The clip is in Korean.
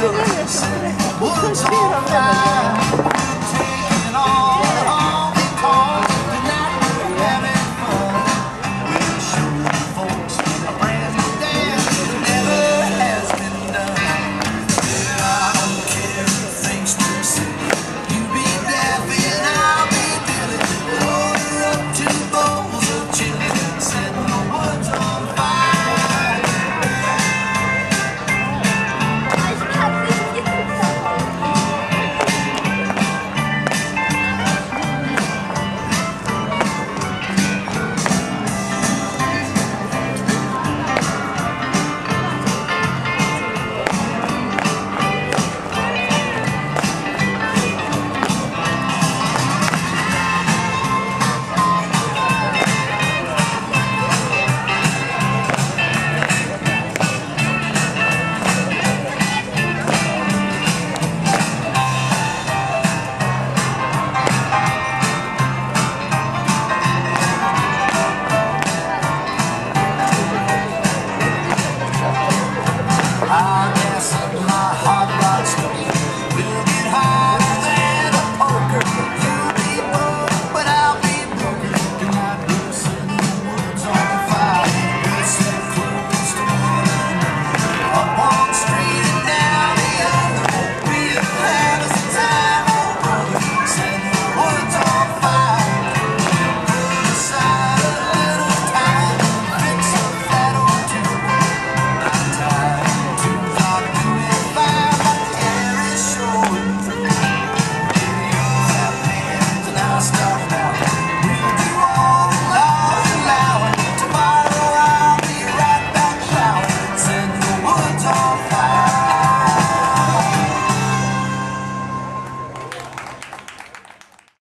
뭐, 뭐, 뭐, 뭐,